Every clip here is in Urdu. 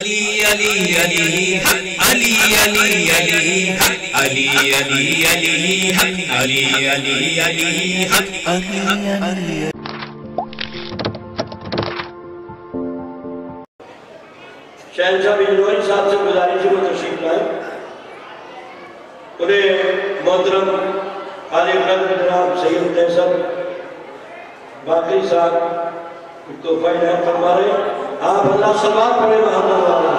علی علی علی حق علی علی علی حق علی علی علی حق علی علی علی حق شہنشاہ بجنوری صاحب سے گزارش ہے وہ تشریف لائیں انہیں محترم عالی قدر جناب سید تیسر باقی صاحب تحفہ عنایت فرما رہے ہیں آپ اللہ سلوات پڑھے محمد والے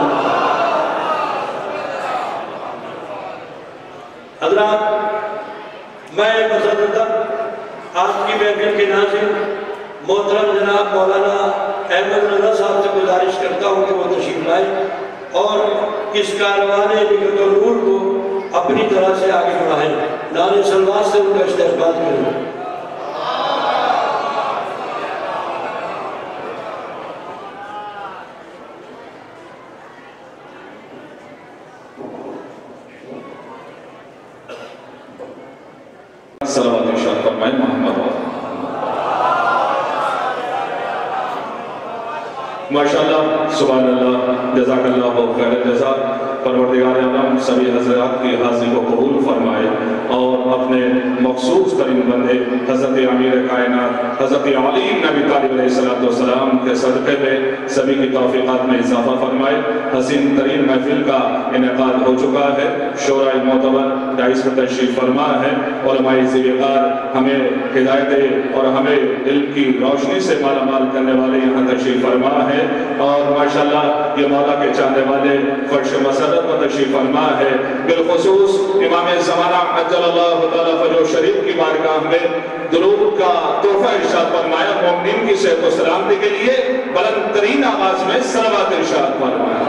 حضرات، میں مسدد آج کی محفل کے ناظر محترم جناب مولانا احمد رضا صاحب سے گزارش کرتا ہوں کہ وہ تشریف لائے اور اس کاروان نکت نور کو اپنی طرح سے آگے بڑھائیں۔ نان سلوات سے ان کا استقبال کریں۔ سلامت ارشاد فرمائے محمد وآلہ ماشاءاللہ سبحان اللہ جزاک اللہ و خیر جزاک پروردگار عالم سبھی حضرات کی حاضری کو قبول فرمائے۔ اور اپنے مخصوص ترین بندے حضرت امیر کائنات، حضرت علی نبی طالب علیہ السلام کے صدقے میں سبھی کی توفیقات میں اضافہ فرمائے۔ حسین ترین محفل کا انعقاد ہو چکا ہے۔ شورائے معتبر رئیس میں تشریف فرما ہے۔ علماء زیوکار ہمیں ہدایت اور ہمیں علم کی روشنی سے مالا مال کرنے والے یہاں تشریف فرما ہے۔ اور ماشاءاللہ یہ مولا کے چاہنے والے فرش مسدت و تشریف فرما ہے۔ بالخصوص امام زمانہ عجل اللہ تعالیٰ فجو شریف کی بارگاہ میں درود کا تحفہ ارشاد فرمایا، مومنین کی صحت و سلامتی کے لیے بلند ترین آواز میں صلوات ارشاد فرمایا۔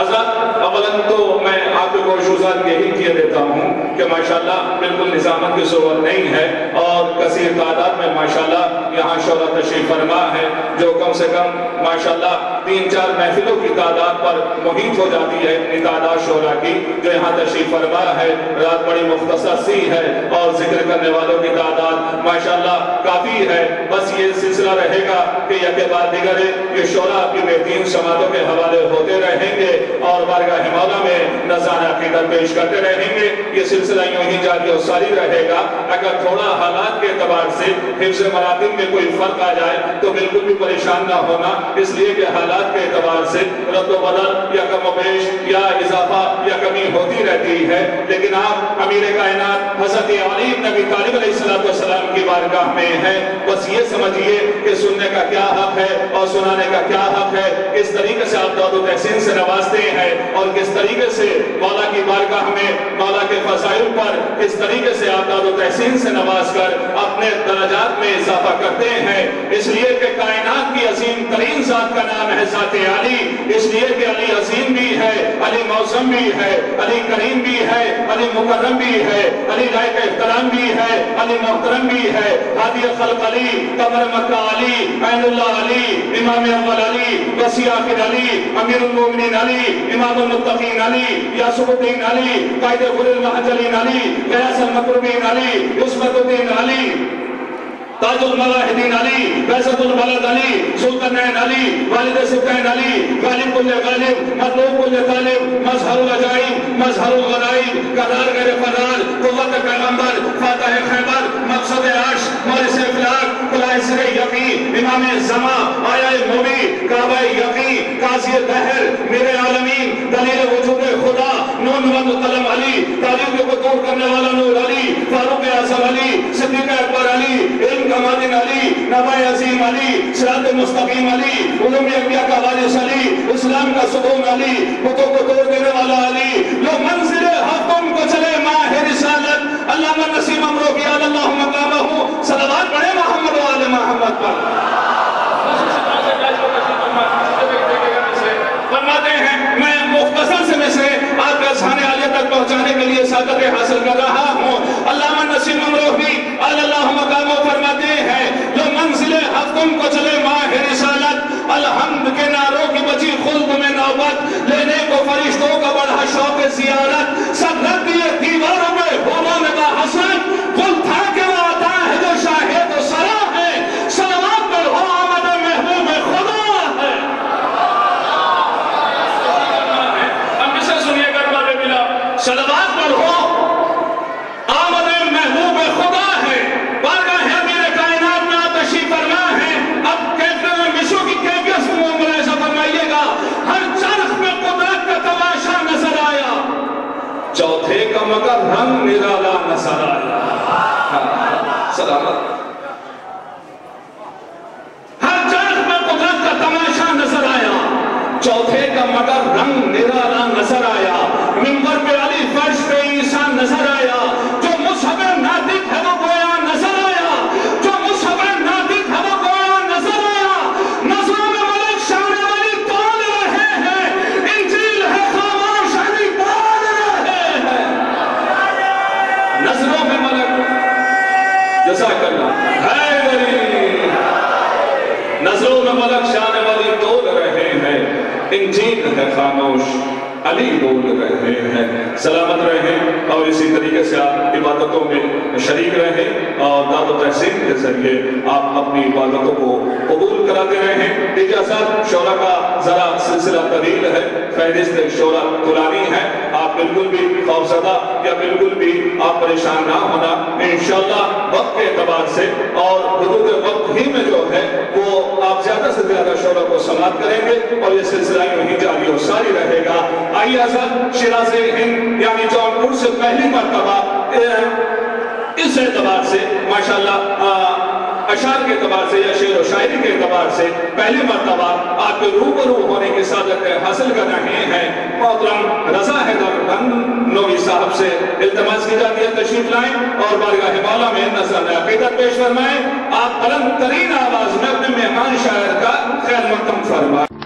حضرت، اولاً تو میں آپ کو شوزات یہی کیے دیتا ہوں کہ ماشاءاللہ بالکل نظامت کی صورت نہیں ہے اور کثیر تعداد میں ماشاءاللہ یہاں شعرہ تشریف فرما ہے، جو کم سے کم ماشاءاللہ تین چار محفلوں کی تعداد پر محیط ہو جاتی ہے، اتنی تعداد شعرہ کی، جو یہاں تشریف فرما ہے۔ رات بڑی مختصر سی ہے اور ذکر کرنے والوں کی تعداد ماشاءاللہ کافی ہے۔ یہ سلسلہ رہے گا کہ یکے بعد دیگر یہ شعرہ آپ کی بہترین سماعتوں کے حوالے ہوتے رہیں گے اور بارگاہ مولا میں نظارہ کی در پیش کرتے رہیں گے۔ یہ سلسلہ یوں ہی جاری و ساری رہے گا۔ اگر تھوڑا حالات کے اعتبار سے حفظ مراتب میں کوئی فرق آ جائے تو بالکل بھی پریشان نہ ہونا۔ اس لیے کہ حالات کے اعتبار سے رد و بدل یا کم و بیش یا اضافہ یا کمی ہوتی رہتی ہے۔ لیکن آپ امیر کائنات حضرت علی نبی طالب علیہ السلام کی بارگاہ میں ہیں۔ بس یہ سمجھ سمجھیے کہ سننے کا کیا حق ہے اور سنانے کا کیا حق ہے؟ کس طریقے سے آپ داد و تحسین سے نوازتے ہیں اور کس طریقے سے مولا کی بارگاہ میں مولا کے فضائل پر کس طریقے سے آپ داد و تحسین سے نواز کر اپنے درجات میں اضافہ کرتے ہیں؟ اس لیے کہ کائنات کی عظیم ترین ذات کا نام ہے ذات علی اس لیے کہ علی عظیم بھی ہے علی موسم بھی ہے، علی کریم بھی ہے، علی مکرم بھی ہے، علی لائق احترام بھی ہے، علی محترم بھی ہے۔ حادی خلق علی قمر مکہ علی، عین اللہ علی، امام اول علی، وسیع آخر علی، امیر المومنین علی، امام المتقین علی یاسف الدین علی، قائد غل المحجلین علی، قیاس المقربین علی عصمت الدین علی۔ تاج الملاحدین علی بیست البلد علی سلطنین علی، والد سبتین علی، غالب کل غالب مطلوب کل طالب، مظہر العجائب مظہر الغرائب قدار غیر فدار قوت پیغمبر، فاتح خیبر، مقصد عرش مورس افلاق قلعہ سر یقین، امام زمان آیا مبی کعبہ یقین، قاضی دہر میرے عالمین، دلیل وجود خدا، نون مند مطلب قلم علی، تعلیم کو دور کرنے والا نور علی، فاروق اعظم علی، صدیق اکبر علی، علم کا علی نبی عظیم علی، صراط مستقیم علی علوم انبیاء کا وارث علی، اسلام کا ستون علی، بتوں کو توڑ دینے والا علی لو منزل حق تم کو چلے ماہ رسالت اللہ من نسیم امرو کی آل اللہ مقامہ ہوں صلوات پڑھے محمد و آل محمد پر۔ فرماتے ہیں، میں مختصر سے میں سے آپ کا سانے آلیہ تک پہنچانے کے لیے سعادت حاصل کر رہا ہوں۔ رضا لا نصر سلامت۔ ہر جانب میں قدرت کا تماشا نظر آیا۔ چوتھے کا مگر رنگ نرالا نظر آیا۔ ممبر پہ علی فرش پہ عیسیٰ نظر آیا۔ میں ملک شان والی تول رہے ہیں۔ انجیل ہے خاموش۔ علی بول رہے ہیں۔ سلامت رہیں اور اسی طریقے سے آپ عبادتوں میں شریک رہیں اور داد و تحسین کے ذریعے آپ اپنی عبادتوں کو قبول کراتے رہیں اجازت شورا کا ذرا سلسلہ طویل ہے۔ فہرست شورا قرآنی ہے۔ آپ بالکل بھی خوفزدہ یا بالکل بھی آپ پریشان نہ ہونا انشاءاللہ وقت کے اعتبار سے اور حدود وقت ہی میں جو ہے، وہ آپ زیادہ سے زیادہ شعرہ کو سماعت کریں گے اور یہ سلسلہ یوں ہی جاری و ساری رہے گا۔ آئیے حضرت شیراز ہند یعنی جونپور سے پہلی مرتبہ اس اعتبار سے ماشاءاللہ اشعار کے اعتبار سے یا شعر و شاعری کے اعتبار سے پہلی مرتبہ آپ کے روبرو ہونے کی سعادت حاصل کر رہے ہیں۔ محترم رضا حیدر بند نوی صاحب سے التماس کی جاتی ہے تشریف لائیں اور بارگاہ بالا میں نظر عقیدت پیش فرمائیں۔ آپ بلند ترین آواز میں اپنے مہمان شاعر کا خیر مقدم فرمائیں۔